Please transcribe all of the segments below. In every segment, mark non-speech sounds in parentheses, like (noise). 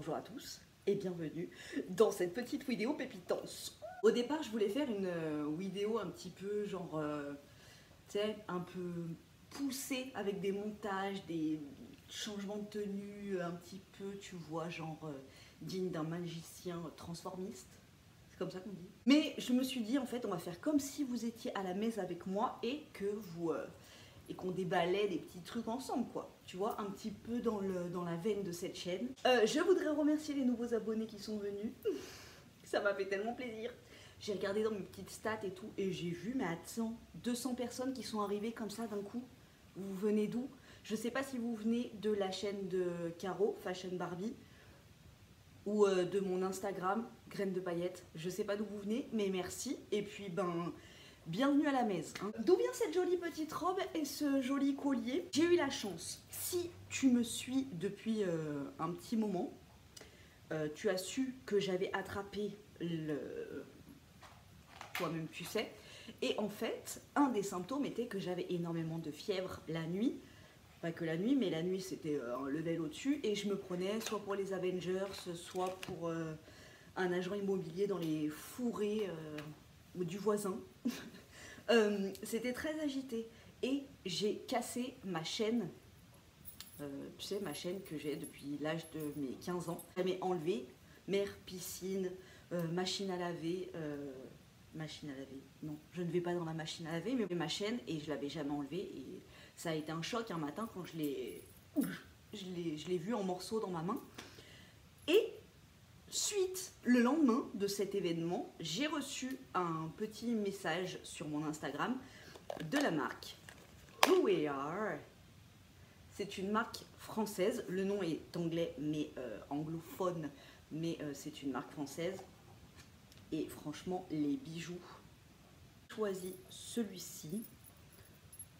bonjour à tous et bienvenue dans cette petite vidéo pépitance. Au départ, je voulais faire une euh, vidéo un petit peu genre, euh, tu sais, un peu poussée avec des montages, des changements de tenue, un petit peu, tu vois, genre euh, digne d'un magicien transformiste. C'est comme ça qu'on dit. Mais je me suis dit, en fait, on va faire comme si vous étiez à la maison avec moi et que vous et qu'on déballait des petits trucs ensemble, quoi. Tu vois, un petit peu dans, le, dans la veine de cette chaîne. Euh, je voudrais remercier les nouveaux abonnés qui sont venus. (laughs) Ça m'a fait tellement plaisir. J'ai regardé dans mes petites stats et tout, et j'ai vu, mais attends, 200 personnes qui sont arrivées comme ça d'un coup. Vous venez d'où? Je sais pas si vous venez de la chaîne de Caro, Fashion Barbie, ou euh, de mon Instagram, Graines de paillettes. Je sais pas d'où vous venez, mais merci. Et puis, ben, bienvenue à la messe. Hein. D'où vient cette jolie petite robe et ce joli collier? J'ai eu la chance. Si tu me suis depuis euh, un petit moment, euh, tu as su que j'avais attrapé le... Toi-même tu sais. Et en fait, un des symptômes était que j'avais énormément de fièvre la nuit. Pas que la nuit, mais la nuit c'était euh, un level au-dessus. Et je me prenais soit pour les Avengers, soit pour un agent immobilier dans les fourrés du voisin. (laughs) Euh, c'était très agité. Et j'ai cassé ma chaîne, euh, tu sais, ma chaîne que j'ai depuis l'âge de mes 15 ans. J'avais enlevé mer, piscine, euh, machine à laver. machine à laver, non, je ne vais pas dans la machine à laver, mais ma chaîne, et je l'avais jamais enlevée. Et ça a été un choc un matin quand je l'ai je l'ai vu en morceaux dans ma main. Et Suite, le lendemain de cet événement, j'ai reçu un petit message sur mon Instagram de la marque Who We Are. C'est une marque française, le nom est anglais mais euh, anglophone, mais euh, c'est une marque française. Et franchement, les bijoux, choisi celui-ci.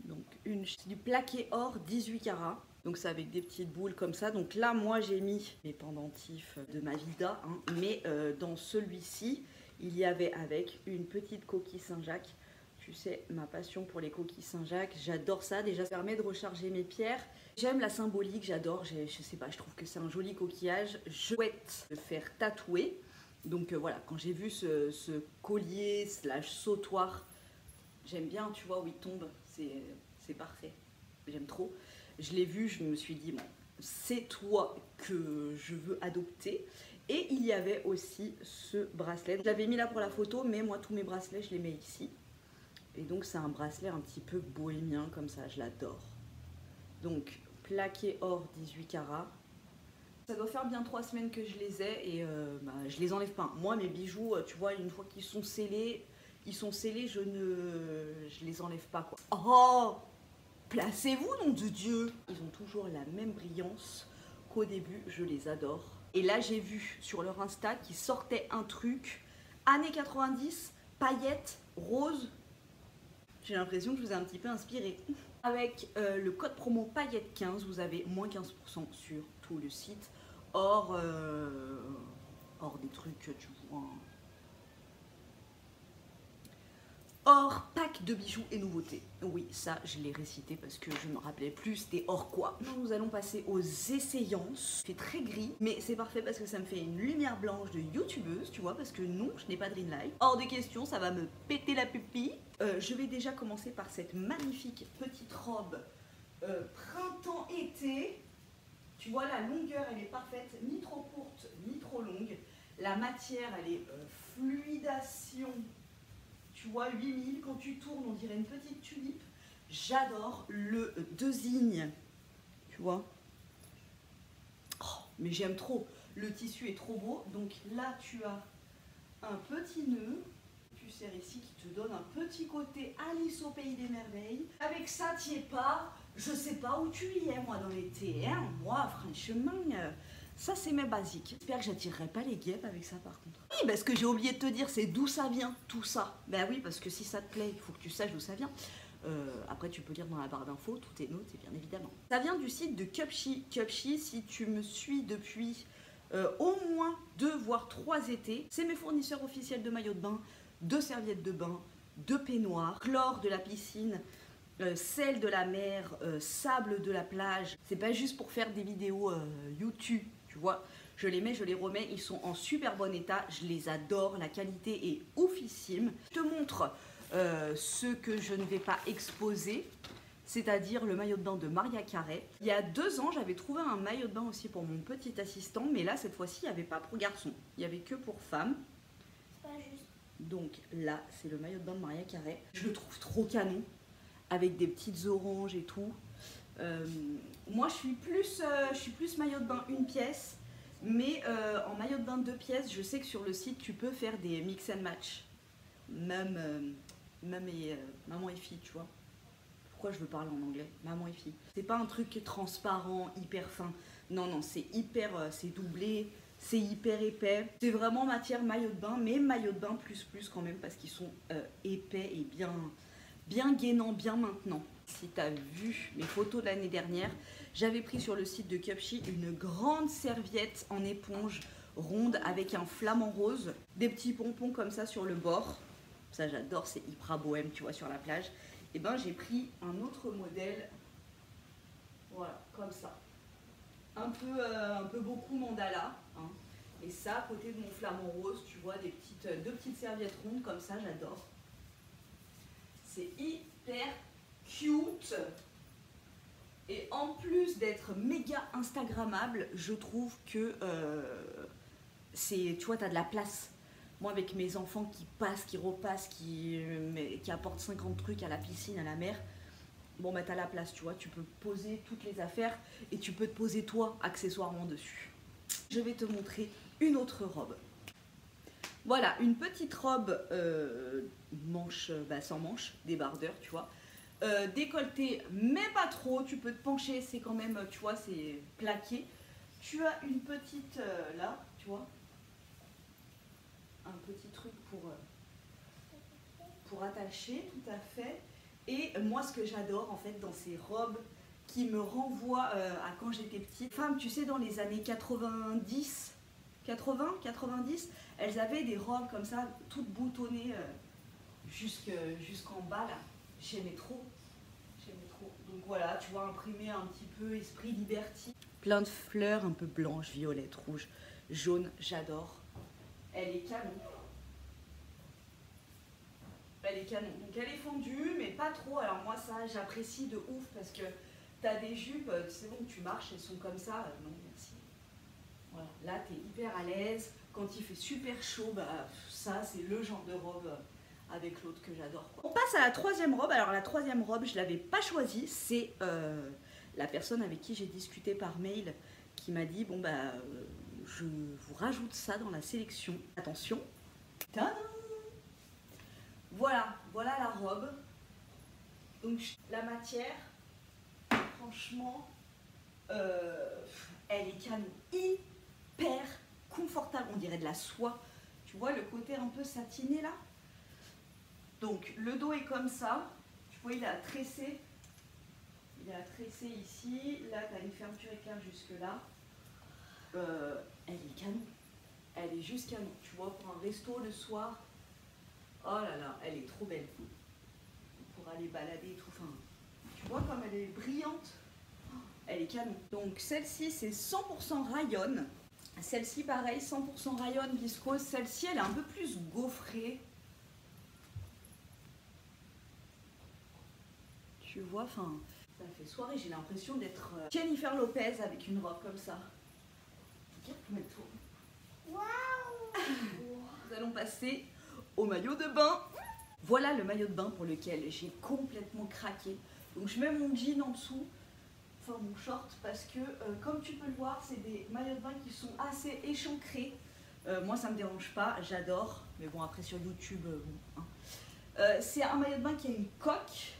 Donc une, du plaqué or 18 carats. Donc c'est avec des petites boules comme ça. Donc là, moi, j'ai mis mes pendentifs de ma vida. Hein. Mais euh, dans celui-ci, il y avait avec une petite coquille Saint-Jacques. Tu sais, ma passion pour les coquilles Saint-Jacques, j'adore ça. Déjà, ça permet de recharger mes pierres. J'aime la symbolique, j'adore. Je sais pas, je trouve que c'est un joli coquillage. Je souhaite le faire tatouer. Donc euh, voilà, quand j'ai vu ce, ce collier slash sautoir, j'aime bien, tu vois, où il tombe. C'est parfait. J'aime trop je l'ai vu, je me suis dit, c'est toi que je veux adopter. Et il y avait aussi ce bracelet. Je l'avais mis là pour la photo, mais moi, tous mes bracelets, je les mets ici. Et donc, c'est un bracelet un petit peu bohémien, comme ça, je l'adore. Donc, plaqué or 18 carats. Ça doit faire bien trois semaines que je les ai et euh, bah, je les enlève pas. Moi, mes bijoux, euh, tu vois, une fois qu'ils sont scellés, ils sont scellés, je ne je les enlève pas. Oh Placez-vous, nom de Dieu Ils ont toujours la même brillance qu'au début, je les adore. Et là, j'ai vu sur leur Insta qu'ils sortait un truc, années 90, paillettes, rose. J'ai l'impression que je vous ai un petit peu inspiré. Avec euh, le code promo paillettes 15, vous avez moins 15% sur tout le site. Hors, euh, hors des trucs, tu vois, Or, pack de bijoux et nouveautés. Oui, ça, je l'ai récité parce que je me rappelais plus, c'était or quoi. Nous allons passer aux essayances. C'est très gris, mais c'est parfait parce que ça me fait une lumière blanche de youtubeuse, tu vois, parce que non, je n'ai pas de light. Hors de question, ça va me péter la pupille. Euh, je vais déjà commencer par cette magnifique petite robe euh, printemps-été. Tu vois, la longueur, elle est parfaite, ni trop courte, ni trop longue. La matière, elle est euh, fluidation tu vois, 8000, quand tu tournes, on dirait une petite tulipe. J'adore le designe, tu vois. Oh, mais j'aime trop. Le tissu est trop beau. Donc là, tu as un petit nœud. Tu serres ici qui te donne un petit côté Alice au pays des merveilles. Avec ça, tu es pas. Je sais pas où tu y es, moi, dans les TR. Moi, franchement, euh, ça, c'est mes basiques. J'espère que j'attirerai pas les guêpes avec ça, par contre. Oui, parce que j'ai oublié de te dire, c'est d'où ça vient, tout ça. Ben oui, parce que si ça te plaît, il faut que tu saches d'où ça vient. Euh, après, tu peux lire dans la barre d'infos, tout est noté, bien évidemment. Ça vient du site de Cupshy. Cupshy, si tu me suis depuis euh, au moins deux, voire trois étés, c'est mes fournisseurs officiels de maillots de bain, de serviettes de bain, de peignoirs, chlore de la piscine, euh, sel de la mer, sable de la plage. C'est pas juste pour faire des vidéos YouTube tu vois. Je les mets, je les remets, ils sont en super bon état, je les adore, la qualité est oufissime. Je te montre euh, ceux que je ne vais pas exposer, c'est-à-dire le maillot de bain de Maria Carré. Il y a deux ans, j'avais trouvé un maillot de bain aussi pour mon petit assistant, mais là, cette fois-ci, il n'y avait pas pour garçons, il n'y avait que pour juste. Donc là, c'est le maillot de bain de Maria Carré. Je le trouve trop canon, avec des petites oranges et tout. Euh, moi, je suis, plus, euh, je suis plus maillot de bain une pièce, mais euh, en maillot de bain deux pièces, je sais que sur le site, tu peux faire des mix and match. Même, même et, maman et fille, tu vois. Pourquoi je veux parler en anglais? Maman et fille. C'est pas un truc transparent, hyper fin. Non, non, c'est hyper, c'est doublé, c'est hyper épais. C'est vraiment matière maillot de bain, mais maillot de bain plus plus quand même parce qu'ils sont épais et bien, bien gainants, bien maintenant. Si tu as vu mes photos de l'année dernière, j'avais pris sur le site de Cupshe une grande serviette en éponge ronde avec un flamant rose, des petits pompons comme ça sur le bord. Ça j'adore, c'est hyper bohème, tu vois, sur la plage. Et ben j'ai pris un autre modèle, voilà, comme ça. Un peu, euh, un peu beaucoup mandala. hein. Et ça, à côté de mon flamant rose, tu vois, des petites, euh, deux petites serviettes rondes comme ça, j'adore. C'est hyper cute. Et en d'être méga Instagrammable, je trouve que euh, c'est, tu vois, tu as de la place. Moi, avec mes enfants qui passent, qui repassent, qui apportent 50 trucs à la piscine, à la mer, bon, bah, t'as la place, tu vois. Tu peux poser toutes les affaires et tu peux te poser toi, accessoirement, dessus. Je vais te montrer une autre robe. Voilà, une petite robe euh, manche, bah, sans manche, débardeur, tu vois. Euh, décolleté, mais pas trop. Tu peux te pencher, c'est quand même, tu vois, c'est plaqué. Tu as une petite euh, là, tu vois, un petit truc pour, euh, pour attacher, tout à fait. Et moi, ce que j'adore en fait dans ces robes qui me renvoient à quand j'étais petite. Femme, tu sais, dans les années 90, 80, 90, elles avaient des robes comme ça, toutes boutonnées jusque- jusqu'en bas là. J'aimais trop. Donc voilà, tu vois, imprimé un petit peu esprit liberty. Plein de fleurs un peu blanches, violettes, rouges, jaunes, j'adore. Elle est canon. Elle est canon. Donc elle est fondue, mais pas trop. Alors moi ça, j'apprécie de ouf parce que t'as des jupes, euh, c'est bon, tu marches, elles sont comme ça. Euh, non, merci. Voilà. Là, t'es hyper à l'aise. Quand il fait super chaud, bah, ça, c'est le genre de robe euh, avec l'autre que j'adore. On passe à la troisième robe. Alors la troisième robe, je l'avais pas choisie. C'est euh, la personne avec qui j'ai discuté par mail qui m'a dit bon bah euh, je vous rajoute ça dans la sélection. Attention. Voilà, voilà la robe. Donc la matière, franchement, euh, elle est canon, hyper confortable. On dirait de la soie. Tu vois le côté un peu satiné là? Donc le dos est comme ça. Tu vois, il a tressé. Il a tressé ici. Là, tu as une fermeture éclair jusque là. Euh, elle est canon. Elle est juste canon. Tu vois, pour un resto le soir. Oh là là, elle est trop belle. Pour aller balader et tout. Enfin, tu vois comme elle est brillante. Elle est canon. Donc celle-ci, c'est 100% rayon. Celle-ci, pareil, 100% rayon viscose. Celle-ci, elle est un peu plus gaufrée. Tu vois, enfin, ça fait soirée. J'ai l'impression d'être euh, Jennifer Lopez avec une robe comme ça. Regarde. Waouh (laughs) Nous allons passer au maillot de bain. Voilà le maillot de bain pour lequel j'ai complètement craqué. Donc je mets mon jean en dessous, enfin mon short, parce que euh, comme tu peux le voir, c'est des maillots de bain qui sont assez échancrés. Euh, moi ça me dérange pas, j'adore. Mais bon après sur YouTube, bon, hein. Euh, c'est un maillot de bain qui a une coque.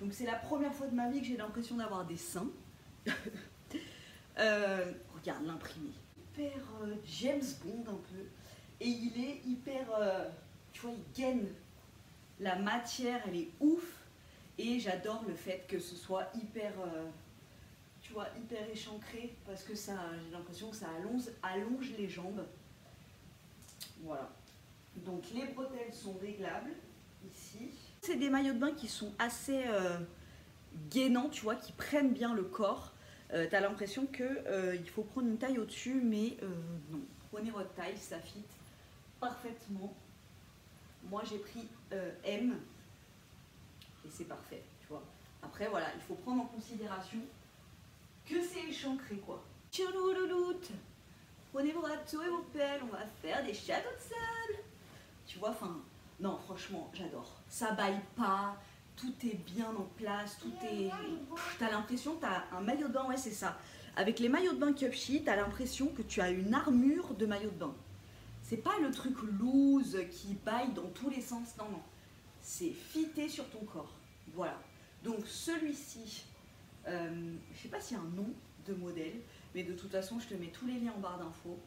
Donc c'est la première fois de ma vie que j'ai l'impression d'avoir des seins. (laughs) Euh, regarde l'imprimé. Hyper euh, James Bond un peu. Et il est hyper, euh, tu vois, il gaine. La matière, elle est ouf. Et j'adore le fait que ce soit hyper, tu vois, hyper échancré. Parce que ça, j'ai l'impression que ça allonge les jambes. Voilà. Donc les bretelles sont réglables ici. C'est des maillots de bain qui sont assez euh, gainants, tu vois, qui prennent bien le corps. euh, t'as l'impression que euh, il faut prendre une taille au-dessus, mais euh, non. Prenez votre taille, ça fit parfaitement. Moi j'ai pris M et c'est parfait, tu vois. Après voilà, il faut prendre en considération que c'est échancré quoi. Tchouloulouloute. Prenez vos râteaux et vos pelles, on va faire des châteaux de sable. Tu vois, enfin, non, franchement, j'adore. Ça baille pas, tout est bien en place, tout est. T'as l'impression que t'as un maillot de bain, ouais, c'est ça. Avec les maillots de bain Cupshe, t'as l'impression que tu as une armure de maillot de bain. C'est pas le truc loose qui baille dans tous les sens, non, non. C'est fité sur ton corps. Voilà. Donc celui-ci, euh, je sais pas s'il y a un nom de modèle, mais de toute façon, je te mets tous les liens en barre d'infos.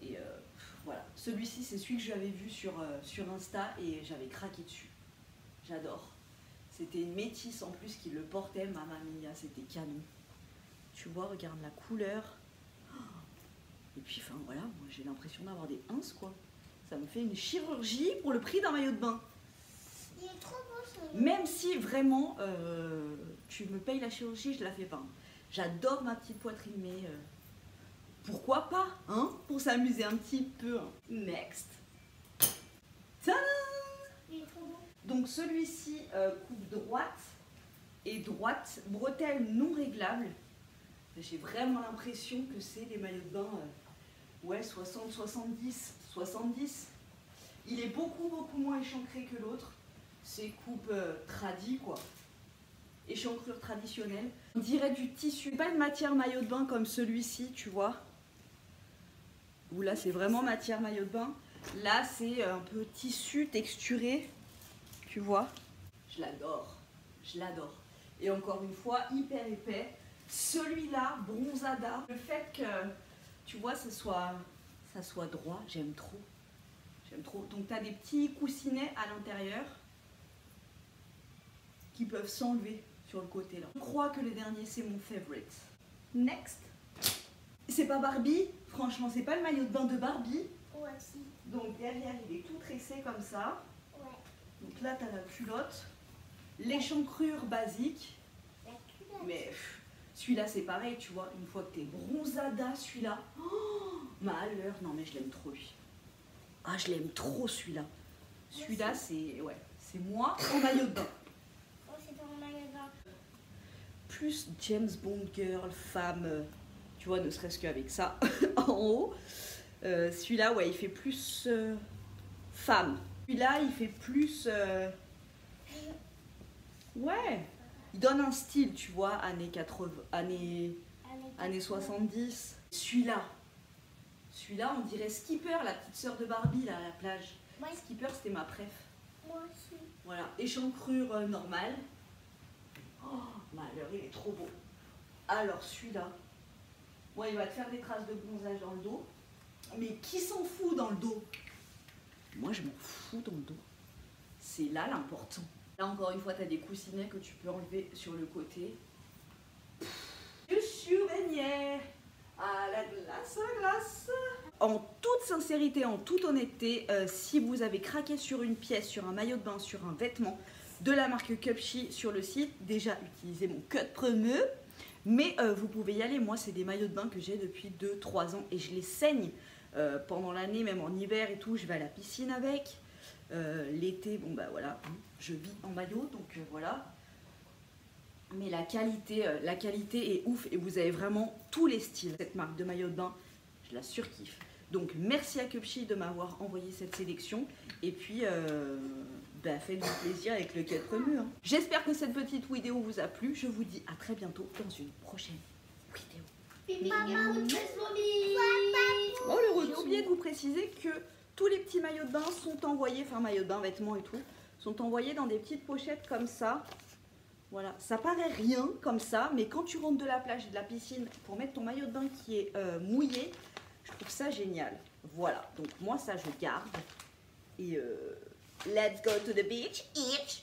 Et euh, voilà. Celui-ci, c'est celui que j'avais vu sur, euh, sur Insta et j'avais craqué dessus. J'adore. C'était une métisse en plus qui le portait, Mamma Mia, c'était canon. Tu vois, regarde la couleur. Et puis, enfin voilà, moi j'ai l'impression d'avoir des ins quoi. Ça me fait une chirurgie pour le prix d'un maillot de bain. Il est trop beau ce Même si vraiment euh, tu me payes la chirurgie, je la fais pas. J'adore ma petite poitrine, mais euh, pourquoi pas, hein Pour s'amuser un petit peu. Next. Tadam. Donc celui-ci euh, coupe droite et droite, bretelle non réglable. J'ai vraiment l'impression que c'est des maillots de bain, euh, ouais, 60, 70, 70. Il est beaucoup, beaucoup moins échancré que l'autre. C'est coupe euh, tradi, quoi. Échancrure traditionnelle. On dirait du tissu, pas de matière maillot de bain comme celui-ci, tu vois. Là, c'est vraiment matière maillot de bain. Là, c'est un peu tissu texturé, tu vois. Je l'adore, je l'adore. Et encore une fois, hyper épais. Celui-là, bronzada. Le fait que, tu vois, ça soit, ça soit droit, j'aime trop. J'aime trop. Donc, tu as des petits coussinets à l'intérieur qui peuvent s'enlever sur le côté là. Je crois que le dernier, c'est mon favorite. Next. C'est pas Barbie? Franchement, c'est pas le maillot de bain de Barbie? Ouais, si. Donc derrière, il est tout tressé comme ça. Ouais. Donc là, tu as la culotte. L'échancrure basique. La culotte. Mais celui-là, c'est pareil, tu vois. Une fois que t'es bronzada, celui-là. Oh, malheur. Non, mais je l'aime trop, lui. Ah, je l'aime trop, celui-là. Celui-là, c'est ouais, c'est moi en maillot de bain. Oh, c'est dans mon magasin. Plus James Bond girl, femme, euh, tu vois, ne serait-ce qu'avec ça (laughs) en haut. Euh, celui-là, ouais, il fait plus euh, femme. Celui-là, il fait plus. euh, Ouais, il donne un style, tu vois, années 80, années, années 70. Celui-là, celui-là, on dirait Skipper, la petite sœur de Barbie, là, à la plage. Ouais. Skipper, c'était ma préf. Moi aussi. Voilà, échancrure normale. Oh, malheur, il est trop beau. Alors celui-là, moi il va te faire des traces de bronzage dans le dos. Mais qui s'en fout dans le dos? Moi je m'en fous dans le dos. C'est là l'important. Là encore une fois, tu as des coussinets que tu peux enlever sur le côté. Du souvenir à la glace, à la glace. En toute sincérité, en toute honnêteté, euh, si vous avez craqué sur une pièce, sur un maillot de bain, sur un vêtement de la marque Cupshe sur le site, déjà utilisez mon code promo. Mais euh, vous pouvez y aller. Moi, c'est des maillots de bain que j'ai depuis 2-3 ans et je les saigne euh, pendant l'année, même en hiver et tout. Je vais à la piscine avec. Euh, L'été, bon bah voilà, je vis en maillot, donc voilà. Mais la qualité, la qualité est ouf et vous avez vraiment tous les styles. Cette marque de maillot de bain, je la surkiffe. Donc merci à Cupshe de m'avoir envoyé cette sélection. Et puis, bah, faites-vous plaisir avec le 4 mur. hein. J'espère que cette petite vidéo vous a plu. Je vous dis à très bientôt dans une prochaine vidéo. Tu Oh le retour. J'ai oublié de vous préciser que tous les petits maillots de bain sont envoyés, enfin maillots de bain, vêtements et tout, sont envoyés dans des petites pochettes comme ça. Voilà, ça paraît rien comme ça, mais quand tu rentres de la plage et de la piscine pour mettre ton maillot de bain qui est euh, mouillé, je trouve ça génial. Voilà, donc moi ça je garde. Et euh, let's go to the beach. Itch.